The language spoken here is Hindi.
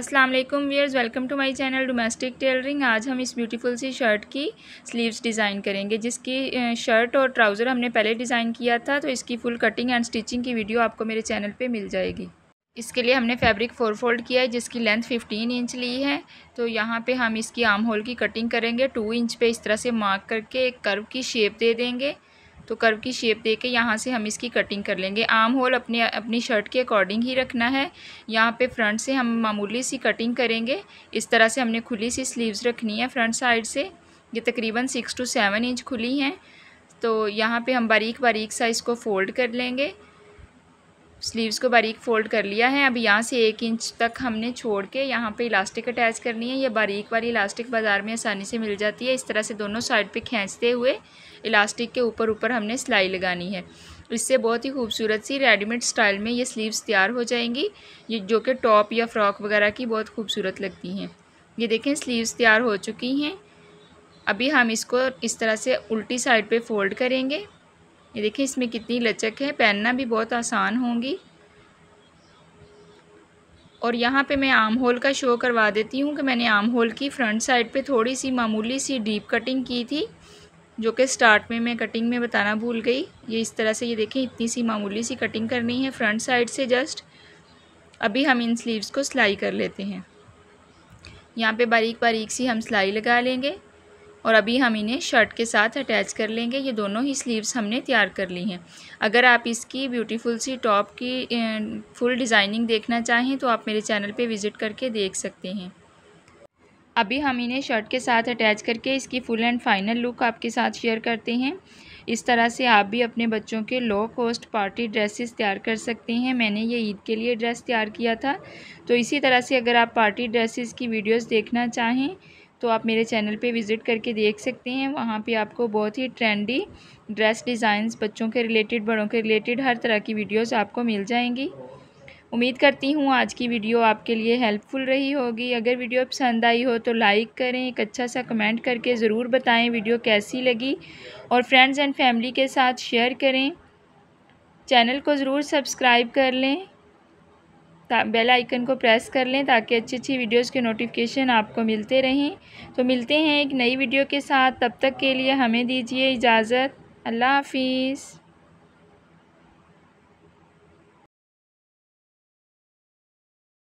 अस्सलाम वालेकुम viewers, welcome to my channel domestic tailoring. आज हम इस ब्यूटीफुल सी शर्ट की स्लीव्स डिज़ाइन करेंगे, जिसकी शर्ट और ट्राउज़र हमने पहले डिज़ाइन किया था तो इसकी फुल कटिंग एंड स्टिचिंग की वीडियो आपको मेरे चैनल पे मिल जाएगी। इसके लिए हमने फैब्रिक फोर फोल्ड किया है, जिसकी लेंथ फिफ्टीन इंच ली है। तो यहाँ पर हम इसकी आम होल की कटिंग करेंगे, टू इंच पर इस तरह से मार्क करके एक कर्व की शेप दे देंगे। तो कर्व की शेप दे के यहाँ से हम इसकी कटिंग कर लेंगे। आम होल अपने, अपनी शर्ट के अकॉर्डिंग ही रखना है। यहाँ पे फ्रंट से हम मामूली सी कटिंग करेंगे। इस तरह से हमने खुली सी स्लीव्स रखनी है फ्रंट साइड से। ये तकरीबन सिक्स टू सेवन इंच खुली हैं। तो यहाँ पे हम बारीक बारीक सा इसको फ़ोल्ड कर लेंगे। स्लीव्स को बारीक फ़ोल्ड कर लिया है। अब यहाँ से एक इंच तक हमने छोड़ के यहाँ पे इलास्टिक अटैच करनी है। ये बारीक वाली इलास्टिक बाज़ार में आसानी से मिल जाती है। इस तरह से दोनों साइड पे खींचते हुए इलास्टिक के ऊपर ऊपर हमने सिलाई लगानी है। इससे बहुत ही खूबसूरत सी रेडीमेड स्टाइल में ये स्लीव्स तैयार हो जाएँगी। ये जो कि टॉप या फ्रॉक वगैरह की बहुत खूबसूरत लगती हैं। ये देखें, स्लीव्स तैयार हो चुकी हैं। अभी हम इसको इस तरह से उल्टी साइड पे फ़ोल्ड करेंगे। ये देखिए, इसमें कितनी लचक है। पहनना भी बहुत आसान होंगी। और यहाँ पे मैं आम होल का शो करवा देती हूँ कि मैंने आम होल की फ्रंट साइड पे थोड़ी सी मामूली सी डीप कटिंग की थी, जो कि स्टार्ट में मैं कटिंग में बताना भूल गई। ये इस तरह से ये देखें इतनी सी मामूली सी कटिंग करनी है फ्रंट साइड से जस्ट। अभी हम इन स्लीव्स को सिलाई कर लेते हैं। यहाँ पे बारीक बारीक सी हम सिलाई लगा लेंगे। और अभी हम इन्हें शर्ट के साथ अटैच कर लेंगे। ये दोनों ही स्लीव्स हमने तैयार कर ली हैं। अगर आप इसकी ब्यूटीफुल सी टॉप की फुल डिज़ाइनिंग देखना चाहें तो आप मेरे चैनल पे विज़िट करके देख सकते हैं। अभी हम इन्हें शर्ट के साथ अटैच करके इसकी फुल एंड फाइनल लुक आपके साथ शेयर करते हैं। इस तरह से आप भी अपने बच्चों के लो कॉस्ट पार्टी ड्रेसेस तैयार कर सकते हैं। मैंने ये ईद के लिए ड्रेस तैयार किया था। तो इसी तरह से अगर आप पार्टी ड्रेसेस की वीडियोस देखना चाहें तो आप मेरे चैनल पे विज़िट करके देख सकते हैं। वहाँ पे आपको बहुत ही ट्रेंडी ड्रेस डिज़ाइंस बच्चों के रिलेटेड बड़ों के रिलेटेड हर तरह की वीडियोस आपको मिल जाएँगी। उम्मीद करती हूँ आज की वीडियो आपके लिए हेल्पफुल रही होगी। अगर वीडियो पसंद आई हो तो लाइक करें, एक अच्छा सा कमेंट करके ज़रूर बताएँ वीडियो कैसी लगी और फ्रेंड्स एंड फैमिली के साथ शेयर करें। चैनल को ज़रूर सब्सक्राइब कर लें। बेल आइकन को प्रेस कर लें ताकि अच्छी अच्छी वीडियोस के नोटिफिकेशन आपको मिलते रहें। तो मिलते हैं एक नई वीडियो के साथ। तब तक के लिए हमें दीजिए इजाज़त। अल्लाह हाफिज़।